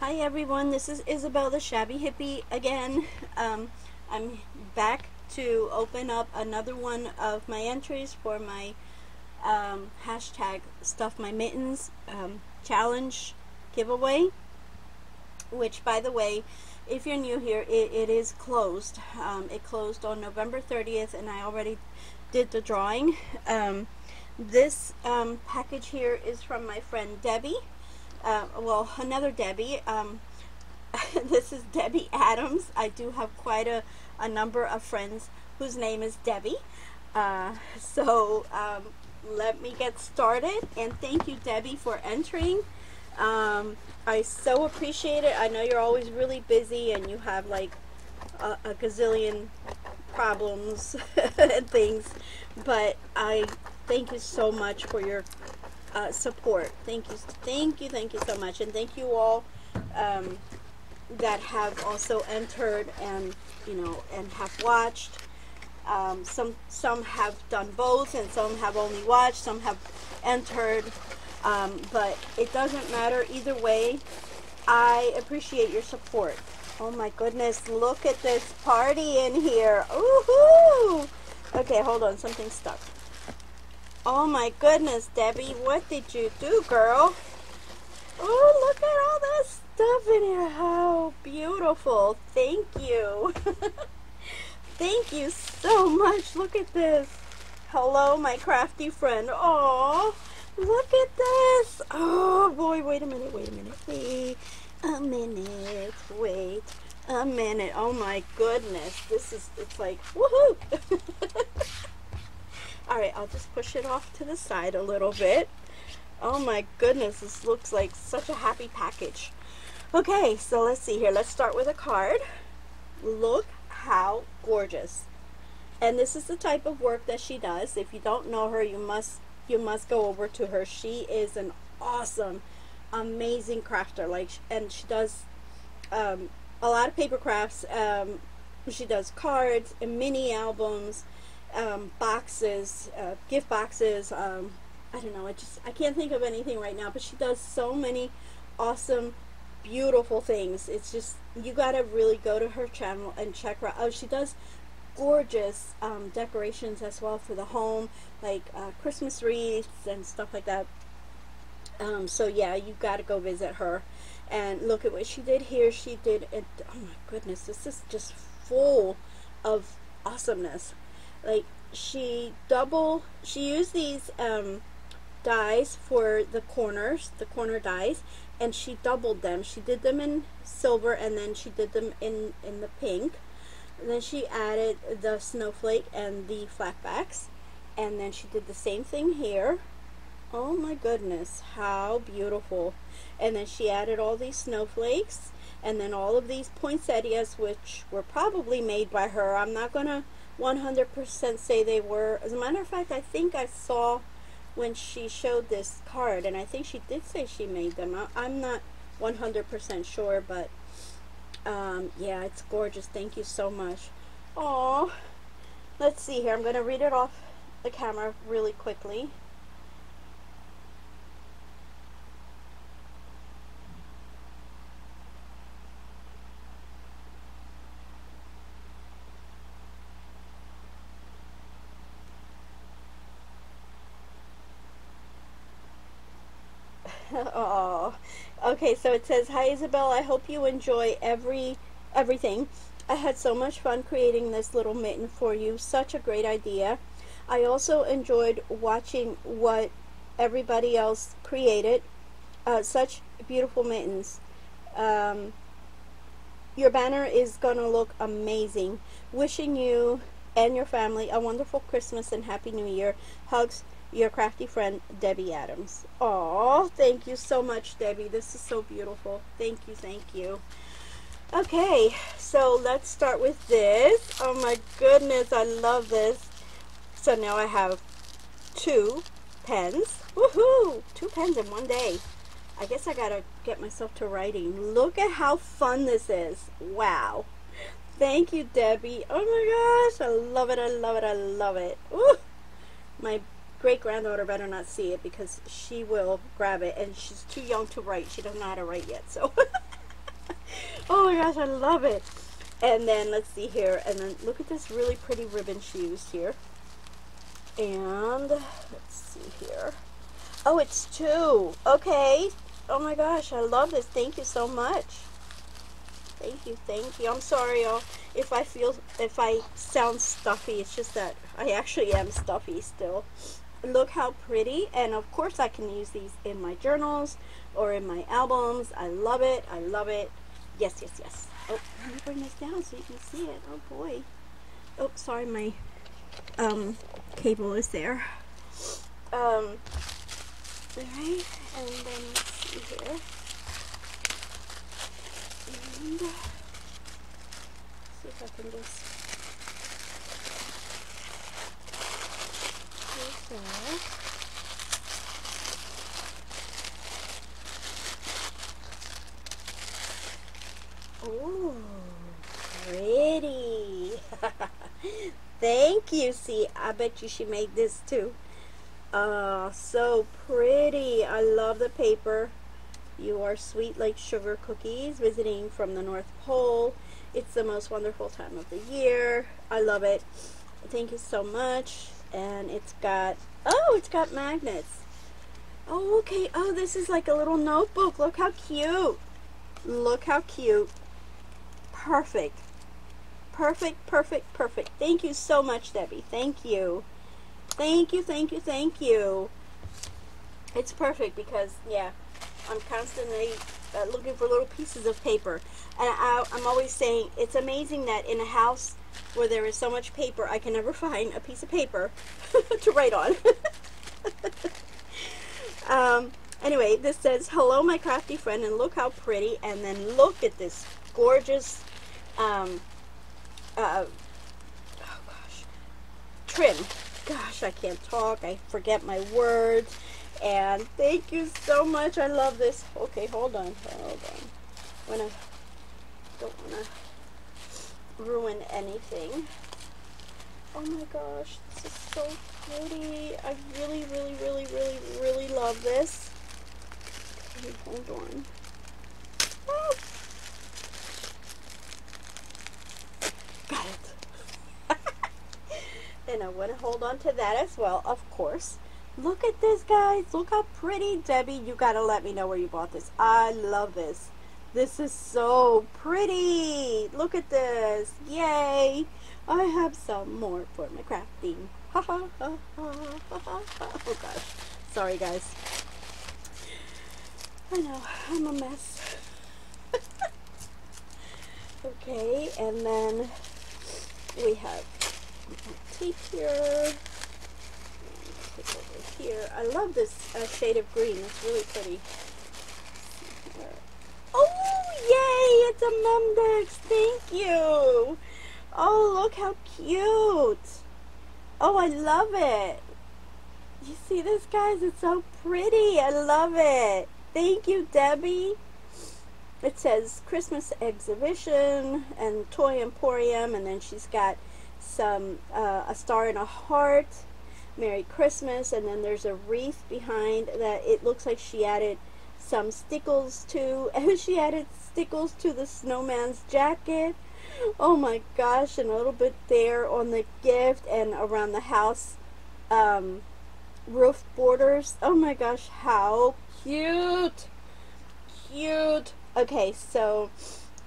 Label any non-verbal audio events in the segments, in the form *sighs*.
Hi everyone, this is Isabel the Shabby Hippie again. Um, I'm back to open up another one of my entries for my um, hashtag Stuff My Mittens um, challenge giveaway. Which, by the way, if you're new here, it, it is closed. Um, it closed on November 30th, and I already did the drawing. Um, this um, package here is from my friend Debbie uh, well, another Debbie. Um, *laughs* this is Debbie Adams. I do have quite a, a number of friends whose name is Debbie. Uh, so um, let me get started. And thank you, Debbie, for entering. Um, I so appreciate it. I know you're always really busy and you have like a, a gazillion problems *laughs* and things, but I thank you so much for your uh, support. Thank you, thank you, thank you so much, and thank you all um, that have also entered and you know and have watched. Um, some some have done both, and some have only watched. Some have entered, um, but it doesn't matter either way. I appreciate your support. Oh my goodness, look at this party in here. Ooh-hoo! Okay, hold on, something stuck. Oh my goodness, Debbie, what did you do, girl? Oh, look at all that stuff in here. How beautiful. Thank you. *laughs* Thank you so much. Look at this. Hello, my crafty friend. Oh, look at this. Oh, boy, wait a minute, wait a minute. Wait a minute. Wait a minute. Oh, my goodness. This is, it's like, woohoo. *laughs* Alright, I'll just push it off to the side a little bit. Oh my goodness, this looks like such a happy package. Okay, so let's see here. Let's start with a card. Look how gorgeous. And this is the type of work that she does. If you don't know her, you must you must go over to her. She is an awesome, amazing crafter. Like, and she does um, a lot of paper crafts. Um, she does cards and mini albums um, boxes, uh, gift boxes. Um, I don't know. I just I can't think of anything right now. But she does so many awesome, beautiful things. It's just you gotta really go to her channel and check her out. Oh, she does gorgeous um, decorations as well for the home, like uh, Christmas wreaths and stuff like that. Um, so yeah, you gotta go visit her and look at what she did here. She did it. Oh my goodness, this is just full of awesomeness like she double she used these um, dies for the corners the corner dies and she doubled them. She did them in silver and then she did them in in the pink. And then she added the snowflake and the flatbacks and then she did the same thing here. Oh my goodness how beautiful. And then she added all these snowflakes and then all of these poinsettias which were probably made by her. I'm not gonna 100% say they were. As a matter of fact, I think I saw when she showed this card, and I think she did say she made them. I, am not 100% sure, but um, yeah, it's gorgeous. Thank you so much. Oh, let's see here. I'm going to read it off the camera really quickly. *laughs* oh, okay. So it says, "Hi Isabel. I hope you enjoy every everything. I had so much fun creating this little mitten for you. Such a great idea. I also enjoyed watching what everybody else created. Uh, such beautiful mittens. Um, your banner is gonna look amazing. Wishing you and your family a wonderful Christmas and Happy New Year. Hugs." Your crafty friend Debbie Adams. Oh, thank you so much, Debbie. This is so beautiful. Thank you, thank you. Okay, so let's start with this. Oh my goodness, I love this. So now I have two pens. Woohoo! Two pens in one day. I guess I gotta get myself to writing. Look at how fun this is. Wow. Thank you, Debbie. Oh my gosh, I love it, I love it, I love it. Ooh, my great granddaughter better not see it because she will grab it and she's too young to write. She doesn't know how to write yet. So *laughs* Oh my gosh, I love it. And then let's see here. And then look at this really pretty ribbon she used here. And let's see here. Oh, it's two. Okay. Oh my gosh, I love this. Thank you so much. Thank you, thank you. I'm sorry y'all if I feel if I sound stuffy. It's just that I actually am stuffy still. Look how pretty and of course I can use these in my journals or in my albums. I love it. I love it. Yes, yes, yes. Oh, let me bring this down so you can see it. Oh boy. Oh, sorry, my um cable is there. Um Alright, and then let's see here. And see if I can just Oh, pretty. *laughs* Thank you. See, I bet you she made this too. Uh, so pretty. I love the paper. You are sweet like sugar cookies visiting from the North Pole. It's the most wonderful time of the year. I love it. Thank you so much. And it's got, oh, it's got magnets. Oh, okay. Oh, this is like a little notebook. Look how cute. Look how cute. Perfect. Perfect, perfect, perfect. Thank you so much, Debbie. Thank you. Thank you, thank you, thank you. It's perfect because, yeah, I'm constantly uh, looking for little pieces of paper. And I, I'm always saying it's amazing that in a house where there is so much paper, I can never find a piece of paper *laughs* to write on. *laughs* um, anyway, this says, Hello, my crafty friend, and look how pretty. And then look at this gorgeous um, uh, oh gosh, trim gosh, I can't talk. I forget my words. And thank you so much. I love this. Okay, hold on. Hold on. When gonna, don't want to ruin anything. Oh my gosh, this is so pretty. I really, really, really, really, really love this. Okay, hold on. Oh. Got it. *laughs* And I want to hold on to that as well, of course. Look at this, guys. Look how pretty. Debbie, you got to let me know where you bought this. I love this. This is so pretty. Look at this. Yay. I have some more for my crafting. *laughs* Ha ha ha ha ha ha. Oh gosh. Sorry, guys. I know. I'm a mess. *laughs* okay, and then we have tape here. Take over here. I love this uh, shade of green. It's really pretty. Yay! It's a Memdex. Thank you. Oh, look how cute. Oh, I love it. You see this, guys? It's so pretty. I love it. Thank you, Debbie. It says Christmas exhibition and Toy Emporium, and then she's got some uh, a star and a heart, Merry Christmas, and then there's a wreath behind that it looks like she added some stickles too. *laughs* and she added stickles to the snowman's jacket. Oh my gosh, and a little bit there on the gift and around the house um, roof borders. Oh my gosh, how cute! Cute! Okay, so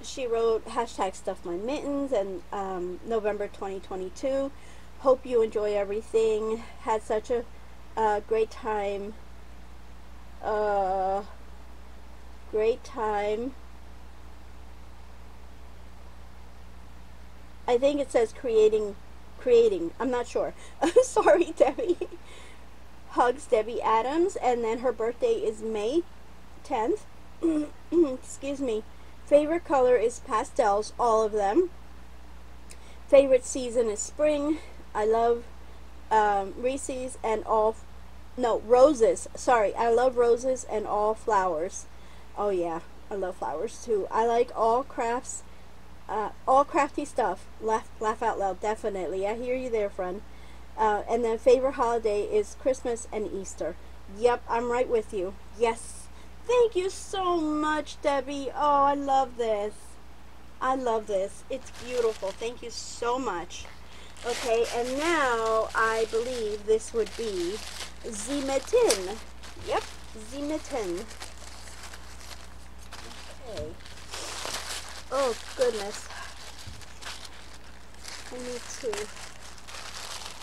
she wrote hashtag stuff my mittens and um, November 2022. Hope you enjoy everything. Had such a uh, great time. Uh, great time. I think it says creating, creating. I'm not sure. *laughs* Sorry, Debbie. Hugs Debbie Adams, and then her birthday is May 10th. *clears throat* Excuse me. Favorite color is pastels, all of them. Favorite season is spring. I love um, Reese's and all, no, roses. Sorry, I love roses and all flowers. Oh yeah, I love flowers too. I like all crafts, uh, all crafty stuff. Laugh, laugh out loud, definitely. I hear you there, friend. Uh, and then favorite holiday is Christmas and Easter. Yep, I'm right with you. Yes, Thank you so much, Debbie. Oh, I love this. I love this. It's beautiful. Thank you so much. Okay, and now I believe this would be Zimetin. Yep, Zimetin. Okay. Oh, goodness. I need to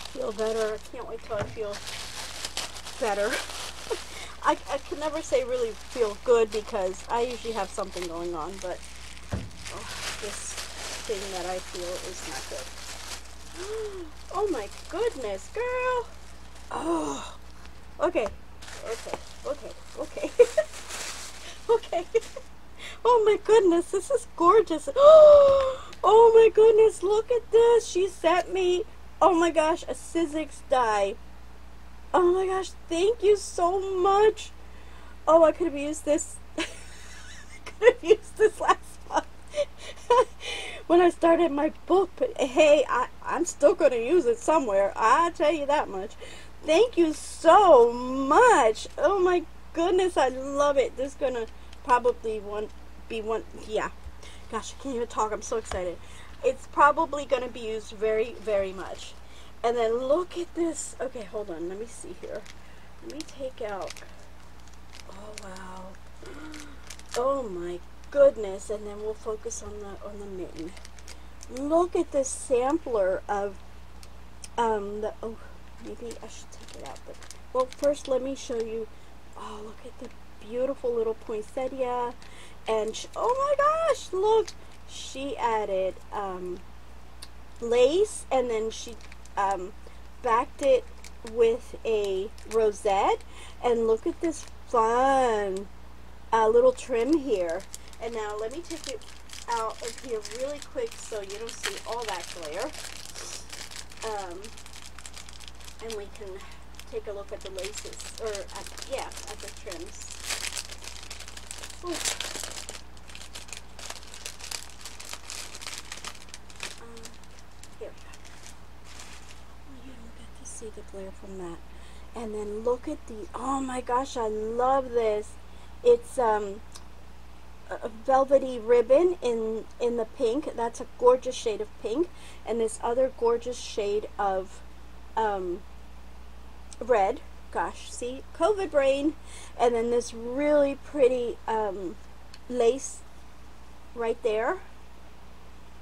feel better. I can't wait till I feel better. *laughs* I, I can never say really feel good because I usually have something going on, but oh, this thing that I feel is not good. *gasps* Oh my goodness, girl. Oh, okay, okay, okay, okay, *laughs* okay. *laughs* Oh my goodness, this is gorgeous. *gasps* Oh my goodness, look at this. She sent me, oh my gosh, a Sizzix die. Oh my gosh, thank you so much. Oh, I could have used this. *laughs* I could have used this last month *laughs* when I started my book. But hey, I, I'm still going to use it somewhere. i tell you that much. Thank you so much. Oh my goodness, I love it. This is going to probably one be one. Yeah. Gosh, I can't even talk. I'm so excited. It's probably going to be used very, very much. And then look at this. Okay, hold on. Let me see here. Let me take out. Oh wow. Oh my goodness. And then we'll focus on the on the mitten. Look at this sampler of um the oh maybe I should take it out. But well, first let me show you. Oh, look at the beautiful little poinsettia. And oh my gosh, look, she added um, lace, and then she um, backed it with a rosette. And look at this fun uh, little trim here. And now let me take it out of here really quick so you don't see all that glare. Um, and we can take a look at the laces, or at, yeah, at the trims. Ooh. See the glare from that. And then look at the, oh my gosh, I love this. It's um, a velvety ribbon in, in the pink. That's a gorgeous shade of pink. And this other gorgeous shade of um, red. Gosh, see? COVID brain. And then this really pretty um, lace right there.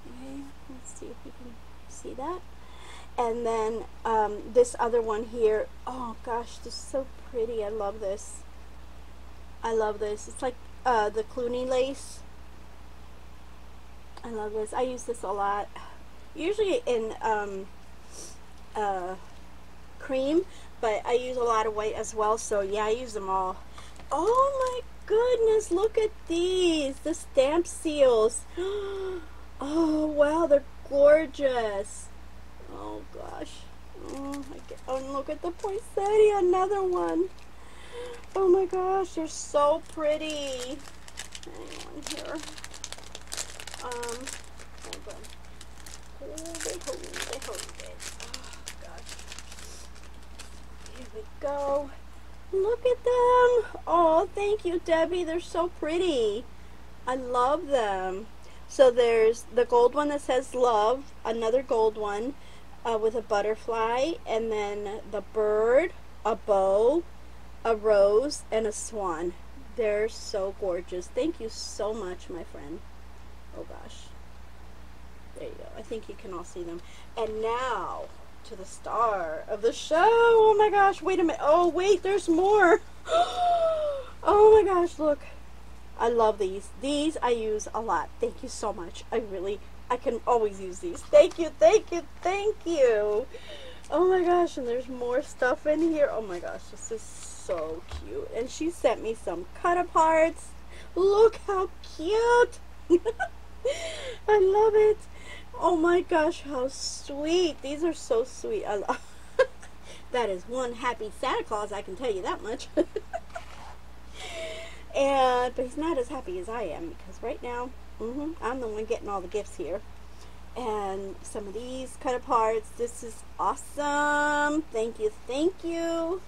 Okay, let's see if you can see that and then um, this other one here. Oh gosh this is so pretty. I love this. I love this. It's like uh, the Cluny lace. I love this. I use this a lot. Usually in um, uh, cream but I use a lot of white as well so yeah I use them all. Oh my goodness look at these. The stamp seals. *gasps* Oh wow they're gorgeous Oh gosh. Oh, oh look at the poinsettia, another one. Oh my gosh, they're so pretty. Here. Um, hold on. Hold it, hold it, hold it. Oh gosh. Here we go. Look at them. Oh, thank you, Debbie. They're so pretty. I love them. So there's the gold one that says love, another gold one, uh, with a butterfly, and then the bird, a bow, a rose, and a swan. They're so gorgeous. Thank you so much, my friend. Oh gosh. There you go. I think you can all see them. And now to the star of the show. Oh my gosh, wait a minute. Oh, wait, there's more. *gasps* oh my gosh, look. I love these. These I use a lot. Thank you so much. I really I can always use these. Thank you, thank you, thank you. Oh my gosh, and there's more stuff in here. Oh my gosh, this is so cute. And she sent me some cut aparts. Look how cute. *laughs* I love it. Oh my gosh, how sweet. These are so sweet. I love *laughs* that is one happy Santa Claus, I can tell you that much. *laughs* and but he's not as happy as I am because right now Mm -hmm. I'm the one getting all the gifts here. And some of these cut aparts. This is awesome. Thank you. Thank you.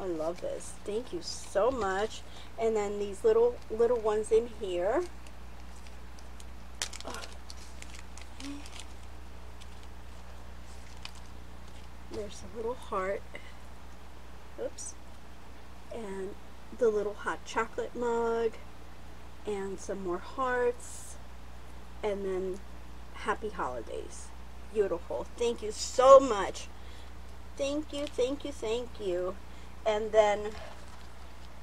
I love this. Thank you so much. And then these little little ones in here. There's a little heart. Oops. And the little hot chocolate mug. And some more hearts. And then happy holidays. Beautiful. Thank you so much. Thank you, thank you, thank you. And then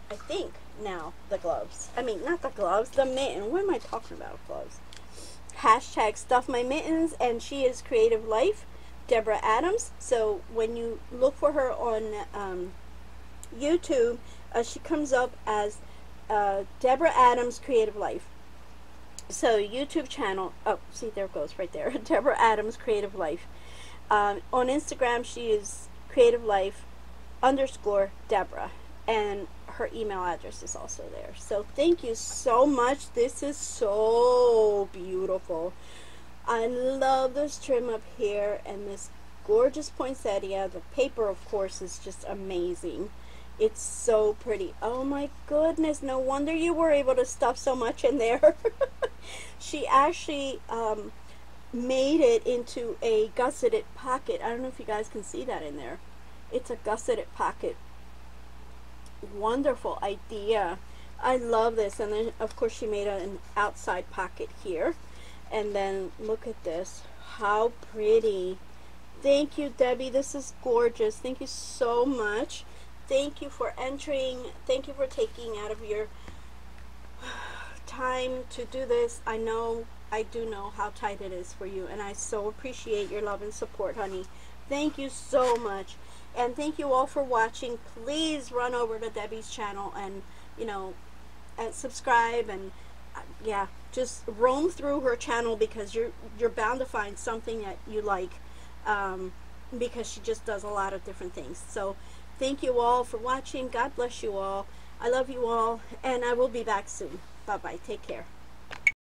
I think now the gloves. I mean, not the gloves, the mitten. What am I talking about? Gloves. Hashtag stuff my mittens, and she is Creative Life, Deborah Adams. So when you look for her on um, YouTube, uh, she comes up as uh, Deborah Adams Creative Life. So YouTube channel. Oh, see, there it goes right there. *laughs* Deborah Adams Creative Life. Um, on Instagram, she is Creative Life underscore Deborah, and her email address is also there. So thank you so much. This is so beautiful. I love this trim up here and this gorgeous poinsettia. The paper, of course, is just amazing. It's so pretty. Oh my goodness, no wonder you were able to stuff so much in there. *laughs* she actually um, made it into a gusseted pocket. I don't know if you guys can see that in there. It's a gusseted pocket. Wonderful idea. I love this. And then, of course, she made an outside pocket here. And then, look at this. How pretty. Thank you, Debbie. This is gorgeous. Thank you so much. Thank you for entering. Thank you for taking out of your *sighs* time to do this. I know, I do know how tight it is for you. And I so appreciate your love and support, honey. Thank you so much. And thank you all for watching. Please run over to Debbie's channel and, you know, and subscribe and uh, yeah, just roam through her channel because you're you're bound to find something that you like um, because she just does a lot of different things. So thank you all for watching. God bless you all. I love you all and I will be back soon. Bye-bye. Take care.